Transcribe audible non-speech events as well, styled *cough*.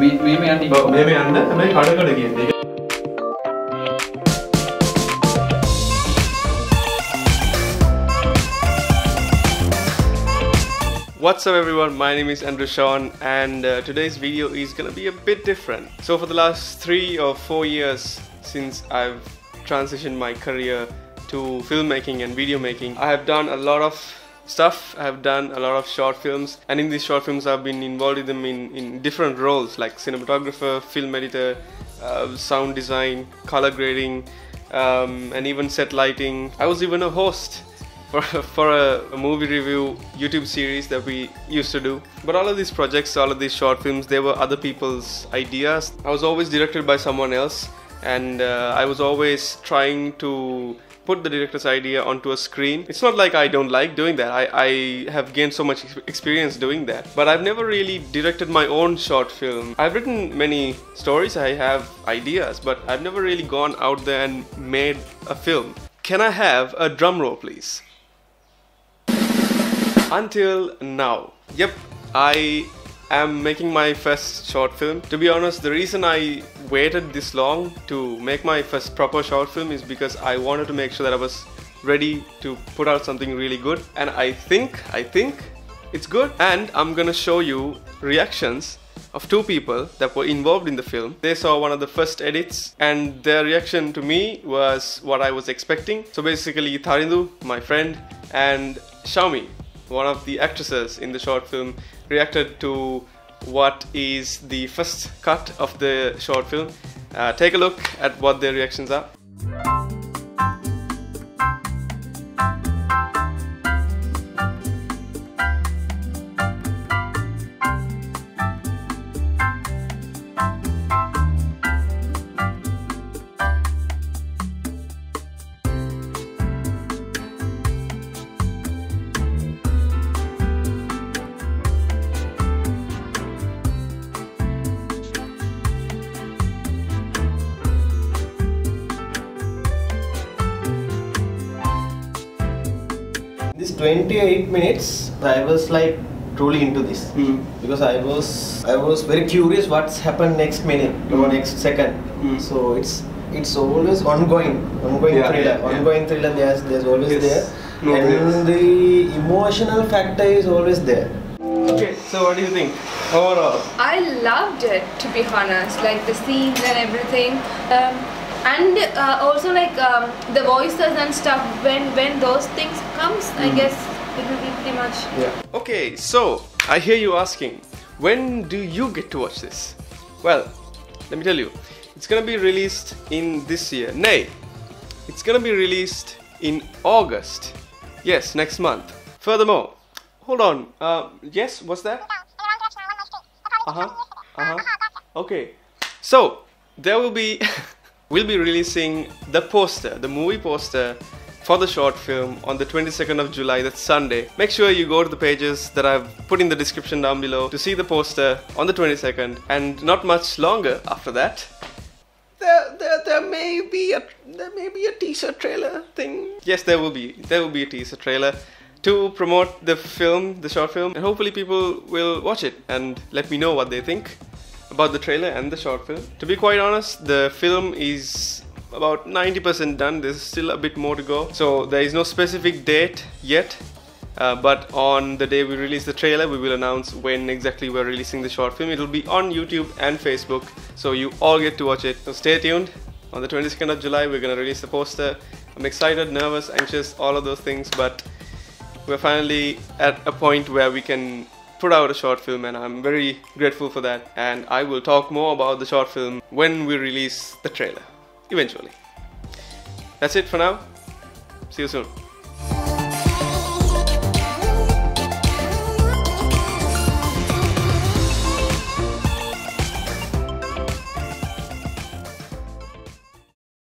මේ මේ යන්නේ ඔව්, මෙහෙම යන්න හැබැයි කඩ කඩ කියන්නේ. What's up everyone, my name is Andrew Sean and uh, today's video is gonna be a bit different. So for the last three or four years since I've transitioned my career to filmmaking and video making, I have done a lot of stuff. I have done a lot of short films and in these short films I've been involved in them in, in different roles like cinematographer, film editor, uh, sound design, color grading, um, and even set lighting. I was even a host for, *laughs* for a, a movie review YouTube series that we used to do. But all of these projects, all of these short films, they were other people's ideas. I was always directed by someone else, and uh, I was always trying to put the director's idea onto a screen. It's not like I don't like doing that. I, I have gained so much experience doing that. But I've never really directed my own short film. I've written many stories, I have ideas, but I've never really gone out there and made a film. Can I have a drum roll, please? until now. Yep, I am making my first short film. To be honest, the reason I waited this long to make my first proper short film is because I wanted to make sure that I was ready to put out something really good. And I think, I think it's good. And I'm gonna show you reactions of two people that were involved in the film. They saw one of the first edits and their reaction to me was what I was expecting. So basically Tharindu, my friend, and Xiaomi, one of the actresses in the short film reacted to what is the first cut of the short film. Uh, take a look at what their reactions are. 28 minutes i was like truly into this Hmm. because i was i was very curious what's happened next minute or Hmm. next second Hmm. so it's it's always ongoing ongoing Yeah, thriller yeah, yeah. ongoing thriller there's there's always Yes. there No and breaks. the emotional factor is always there Okay, so what do you think overall? I loved it to be honest, like the scenes and everything, um, and uh, also like um, the voices and stuff. When when those things comes, I guess it will be pretty much. yeah Okay, so I hear you asking, when do you get to watch this? Well, let me tell you, it's gonna be released in this year. Nay, it's gonna be released in August. Yes, next month. Furthermore, hold on. Uh, yes, what's that? Uh huh. Uh huh. Okay. So there will be, *laughs* we'll be releasing the poster, the movie poster for the short film on the 22nd of July, that's Sunday. Make sure you go to the pages that I've put in the description down below to see the poster on the 22nd, and not much longer after that. There, there, there may be a there may be a teaser trailer thing. Yes, there will be there will be a teaser trailer to promote the film, the short film, and hopefully people will watch it and let me know what they think about the trailer and the short film. To be quite honest, the film is about 90% done. There's still a bit more to go. So there is no specific date yet. Uh, but on the day we release the trailer, we will announce when exactly we're releasing the short film. It'll be on YouTube and Facebook, so you all get to watch it. So stay tuned. On the 22nd of July, we're gonna release the poster. I'm excited, nervous, anxious, all of those things, but we're finally at a point where we can put out a short film, and I'm very grateful for that. And I will talk more about the short film when we release the trailer, eventually. That's it for now. See you soon.